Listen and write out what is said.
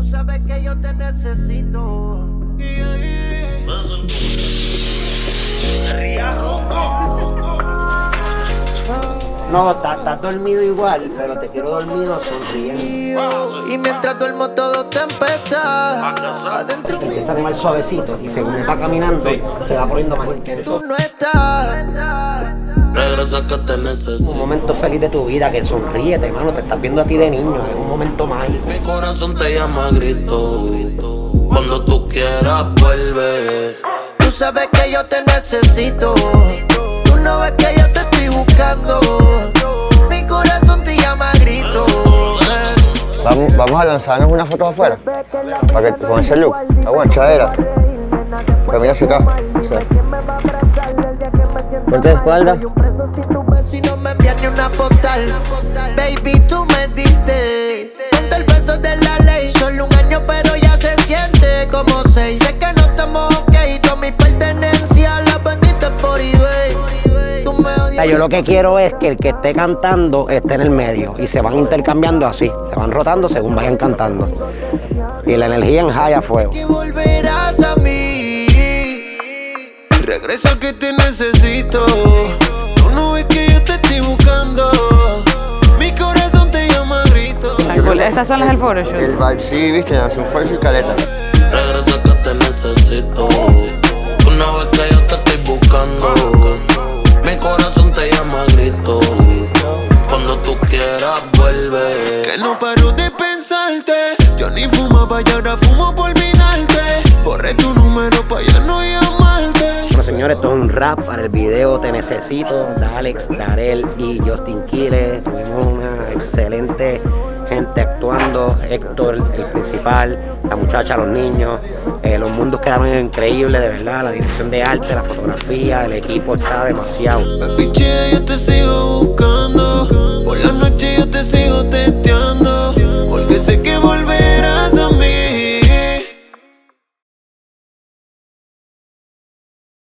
Tú sabes que yo te necesito. No, estás dormido igual, pero te quiero dormido sonriendo. Y mientras duermo todo tempestad. Adentro Empieza a comer suavecito y según él va caminando, se va poniendo más intenso. tú no estás. Regresa que te Un momento feliz de tu vida, que sonríete, hermano. Te estás viendo a ti de niño, es un momento mágico. Mi corazón te llama a grito. Cuando tú quieras, vuelve. Tú sabes que yo te necesito. Tú no ves que yo te estoy buscando. Mi corazón te llama a grito. Vamos, vamos a lanzarnos una foto afuera. Para que, con ese look. Chavera. Pero mira hacia acá. Ponte de espalda. Si no me envías ni una postal, baby, tú me diste. Ponte el peso de la ley, solo un año, pero ya se siente como seis. Sé que no estamos ok, todas mis pertenencias las vendiste por eBay. Tú me odias. yo lo que quiero es que el que esté cantando esté en el medio y se van intercambiando así, se van rotando según vayan cantando. Y la energía en high a fuego. que volverás a mí. Regresa que te cool. Estas son las del photoshoot. El vibe, sí, viste, la un y caleta. Regresa que te necesito. No ves que yo te estoy buscando. Mi corazón te llama a grito. Cuando tú quieras, vuelve. Que no paro de pensarte. Yo ni fumaba y ahora fumo por mirarte. Borré tu número pa' ya no llamarte. Bueno, señores, esto es un rap para el video Te Necesito de Alex, Darel y Justin Quiles. Tuvimos una excelente gente actuando. Héctor, el principal, la muchacha, los niños. Eh, los mundos quedaron increíbles, de verdad. La dirección de arte, la fotografía, el equipo está demasiado.